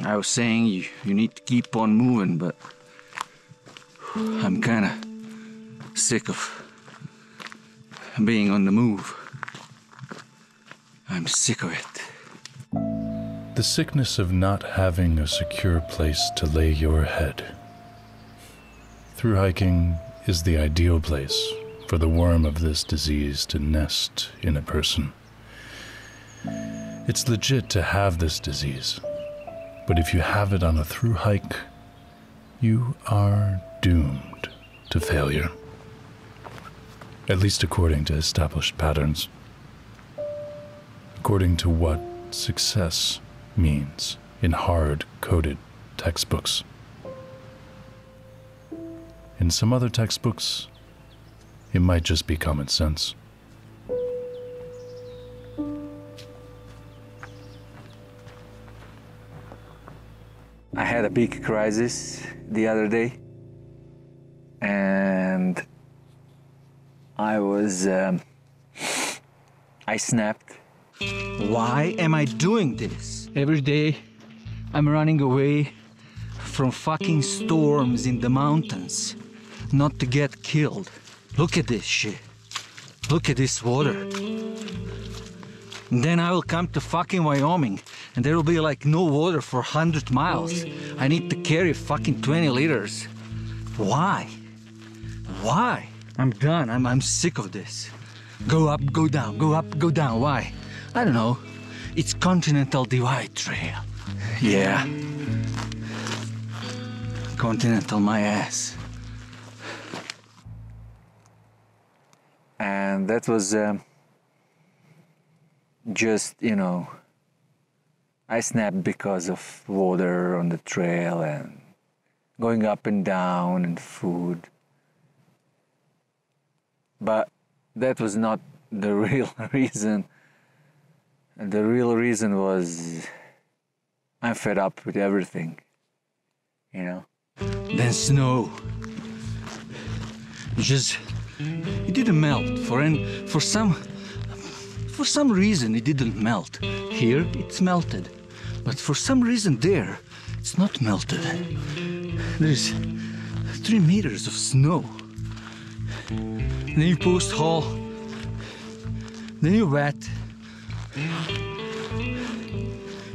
I was saying you, you need to keep on moving, but I'm kind of sick of being on the move. I'm sick of it. The sickness of not having a secure place to lay your head. Through hiking is the ideal place for the worm of this disease to nest in a person. It's legit to have this disease, but if you have it on a through hike, you are doomed to failure. At least according to established patterns. According to what success means in hard coded textbooks. In some other textbooks, it might just be common sense. I had a big crisis the other day, and I was. Um, I snapped. Why am I doing this? Every day, I'm running away from fucking storms in the mountains, not to get killed. Look at this shit. Look at this water. And then I will come to fucking Wyoming and there will be like no water for 100 miles. I need to carry fucking 20 liters. Why? Why? I'm done. I'm, I'm sick of this. Go up, go down, go up, go down. Why? I don't know. It's Continental Divide Trail. Yeah. Continental my ass. And that was um, just, you know, I snapped because of water on the trail and going up and down and food. But that was not the real reason. The real reason was I'm fed up with everything, you know. Then snow. Just it didn't melt for any, for some for some reason it didn't melt. Here it's melted. But for some reason there it's not melted. There's three meters of snow. Then you post haul. Then you wet.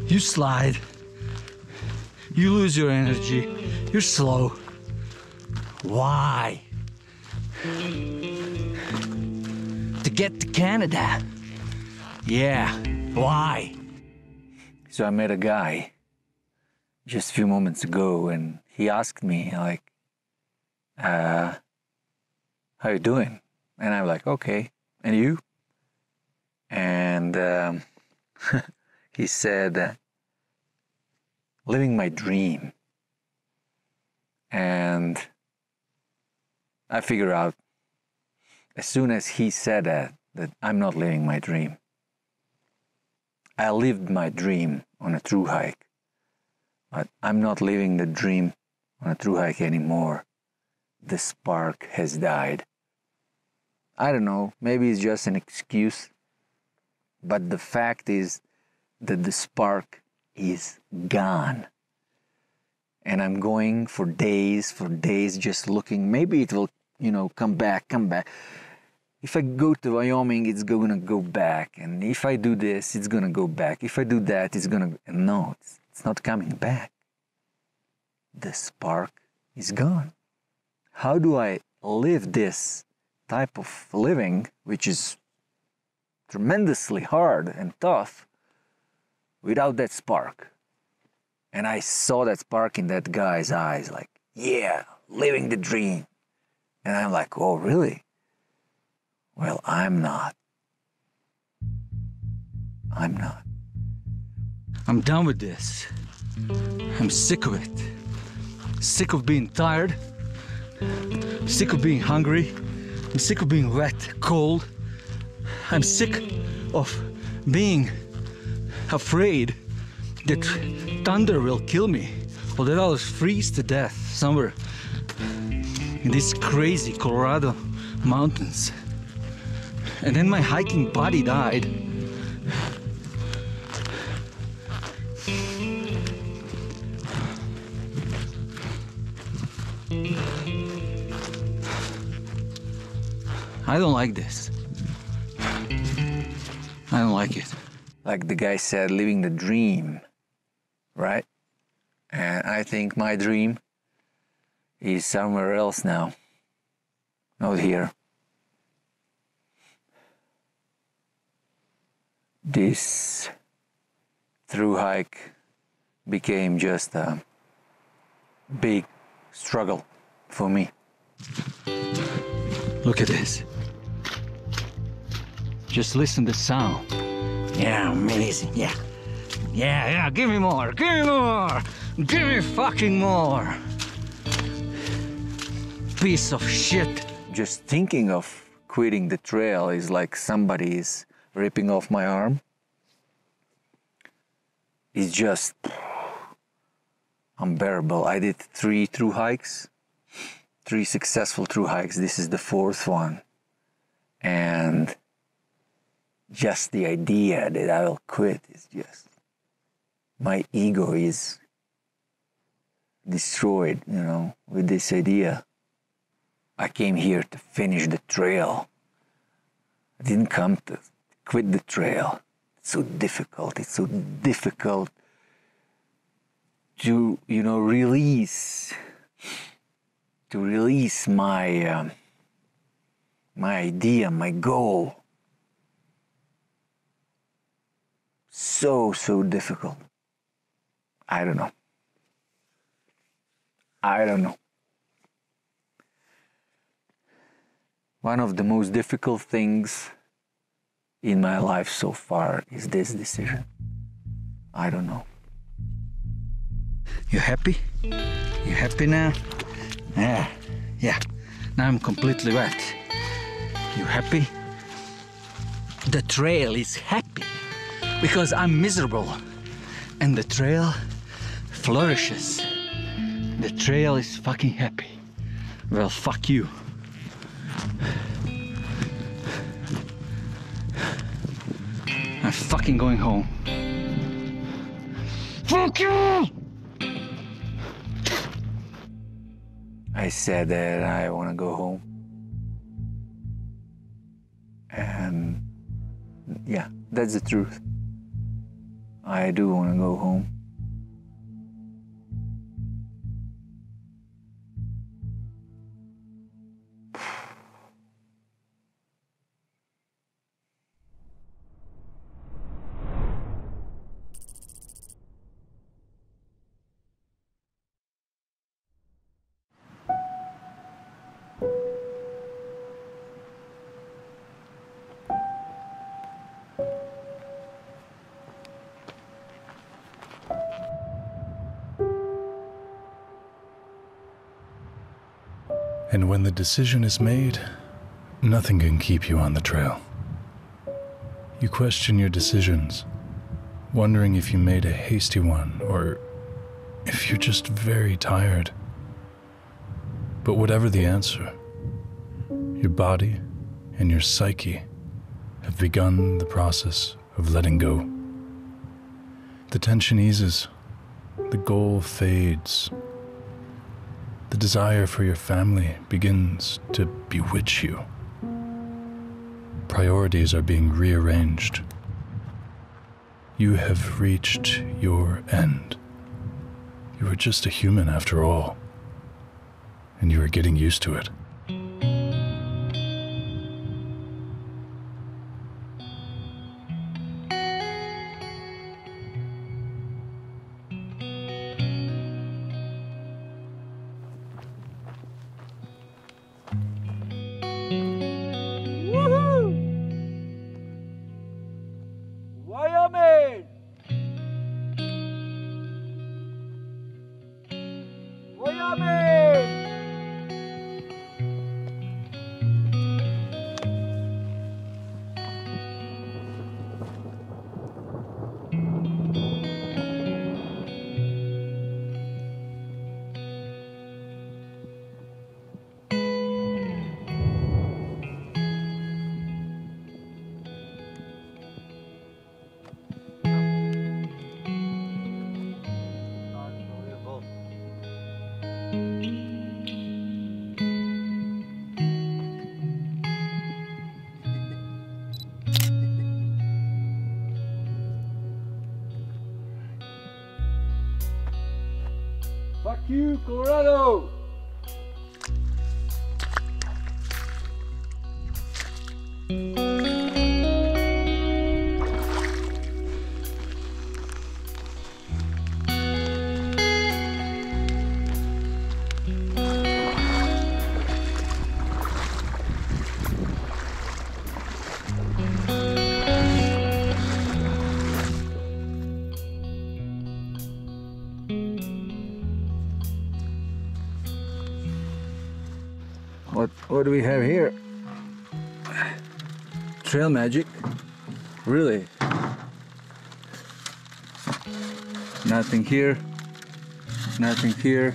You slide. You lose your energy. You're slow. Why? To get to Canada. Yeah, why? So I met a guy just a few moments ago and he asked me like, uh, how you doing? And I'm like, okay. And you? And um, he said, living my dream. And I figure out as soon as he said that, that I'm not living my dream. I lived my dream on a through hike, but I'm not living the dream on a through hike anymore. The spark has died. I don't know, maybe it's just an excuse, but the fact is that the spark is gone. And I'm going for days, for days, just looking. Maybe it will, you know, come back, come back. If I go to Wyoming, it's gonna go back. And if I do this, it's gonna go back. If I do that, it's gonna. No, it's, it's not coming back. The spark is gone. How do I live this type of living, which is tremendously hard and tough, without that spark? And I saw that spark in that guy's eyes, like, yeah, living the dream. And I'm like, oh, really? Well, I'm not. I'm not. I'm done with this. I'm sick of it. Sick of being tired. Sick of being hungry. I'm sick of being wet, cold. I'm sick of being afraid that thunder will kill me or that I'll freeze to death somewhere in these crazy Colorado mountains. And then my hiking body died. I don't like this. I don't like it. Like the guy said, living the dream, right? And I think my dream is somewhere else now, not here. This through hike became just a big struggle for me. Look at this. Just listen to the sound. Yeah, amazing. Yeah. Yeah, yeah, give me more. Give me more. Give me fucking more. Piece of shit. Just thinking of quitting the trail is like somebody is ripping off my arm. It's just unbearable. I did three through hikes, three successful through hikes. This is the fourth one. And just the idea that I will quit is just my ego is destroyed, you know, with this idea. I came here to finish the trail. I didn't come to quit the trail. It's so difficult. It's so difficult to, you know, release, to release my, um, my idea, my goal. So, so difficult. I don't know. I don't know. One of the most difficult things in my life so far is this decision. I don't know. You happy? You happy now? Yeah, yeah. Now I'm completely wet. You happy? The trail is happy because I'm miserable. And the trail flourishes. The trail is fucking happy. Well, fuck you. I'm fucking going home. Fuck you! I said that I want to go home. And yeah, that's the truth. I do want to go home. And when the decision is made, nothing can keep you on the trail. You question your decisions, wondering if you made a hasty one or if you're just very tired. But whatever the answer, your body and your psyche have begun the process of letting go. The tension eases, the goal fades, the desire for your family begins to bewitch you. Priorities are being rearranged. You have reached your end. You are just a human after all, and you are getting used to it. What do we have here? Trail magic? Really? Nothing here. Nothing here.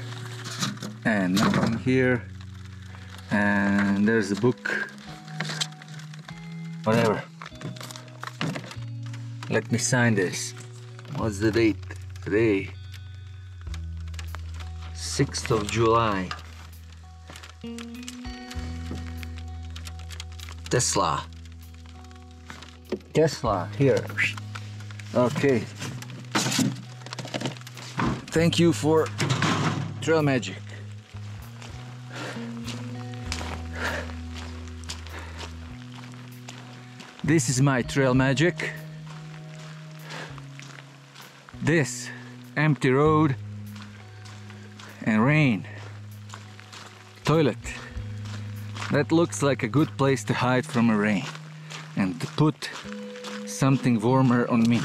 And nothing here. And there's a book. Whatever. Let me sign this. What's the date? Today. 6th of July. Tesla. Tesla, here. Okay. Thank you for trail magic. This is my trail magic. This empty road and rain. Toilet. That looks like a good place to hide from a rain and to put something warmer on me.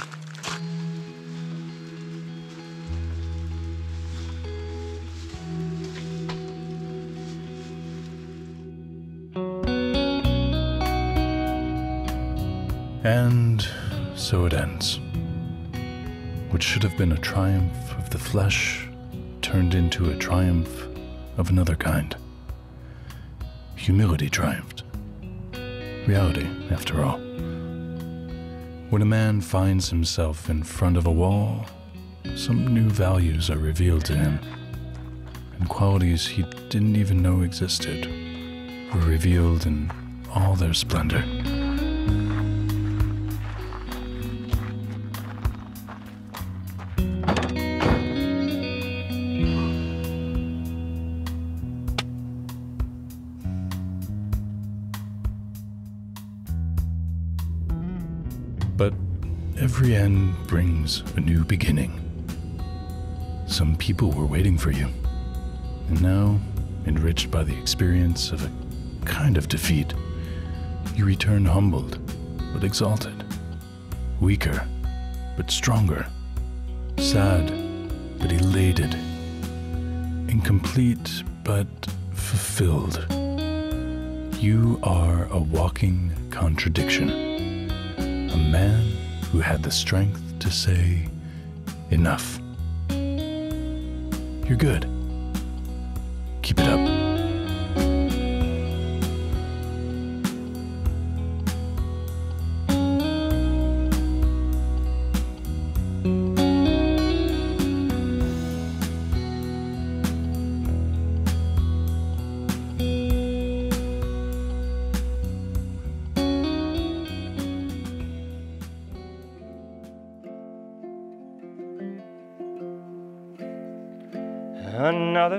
And so it ends. What should have been a triumph of the flesh turned into a triumph of another kind. Humility triumphed. Reality, after all. When a man finds himself in front of a wall, some new values are revealed to him, and qualities he didn't even know existed were revealed in all their splendor. A new beginning. Some people were waiting for you, and now, enriched by the experience of a kind of defeat, you return humbled but exalted, weaker but stronger, sad but elated, incomplete but fulfilled. You are a walking contradiction a man who had the strength to say, Enough. You're good. Keep it up.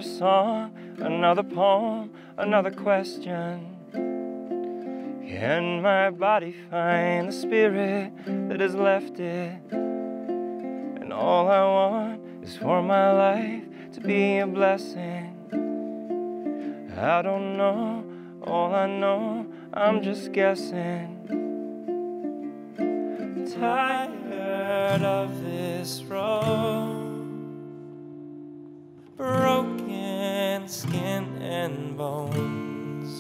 Song, another poem, another question. Can my body find the spirit that has left it? And all I want is for my life to be a blessing. I don't know, all I know, I'm just guessing. Tired of this road skin and bones.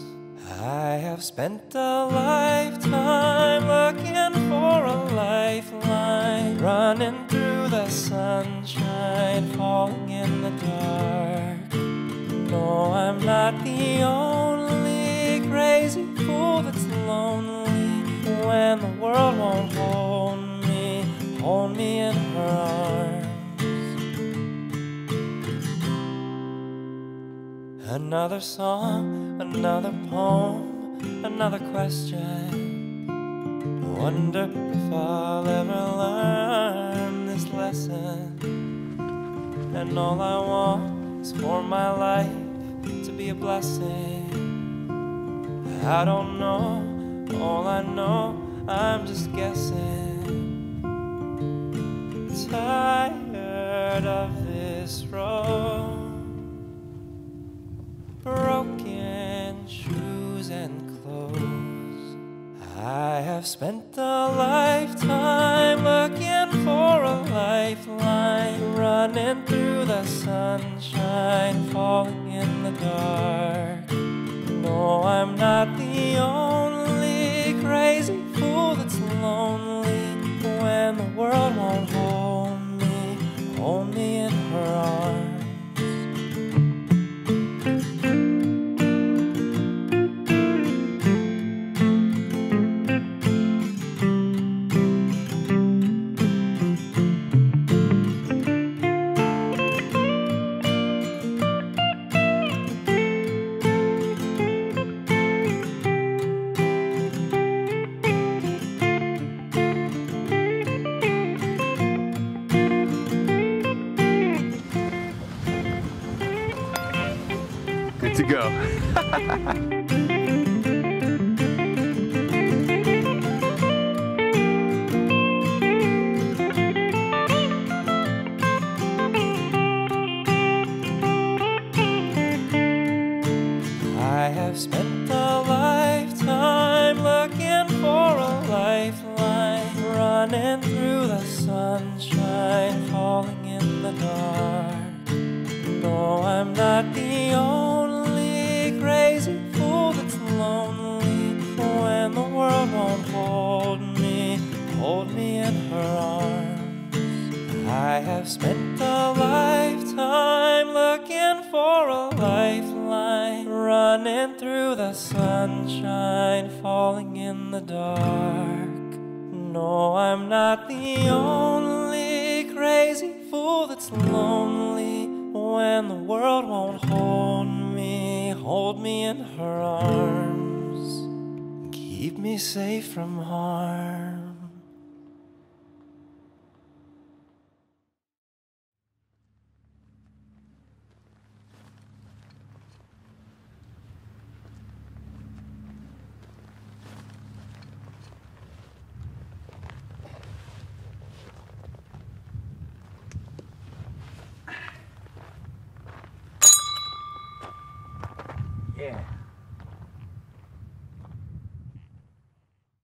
I have spent a lifetime looking for a lifeline, running through the sunshine, falling in the dark. No, I'm not the only crazy fool that's lonely when the world won't hold me, hold me in her arms. Another song, another poem, another question. Wonder if I'll ever learn this lesson. And all I want is for my life to be a blessing. I don't know, all I know, I'm just guessing. Tired of this road, broken shoes and clothes. I have spent a lifetime looking for a lifeline, running through the sunshine, falling in the dark. No, I'm not the only crazy fool that's lonely when the world won't hold me, hold me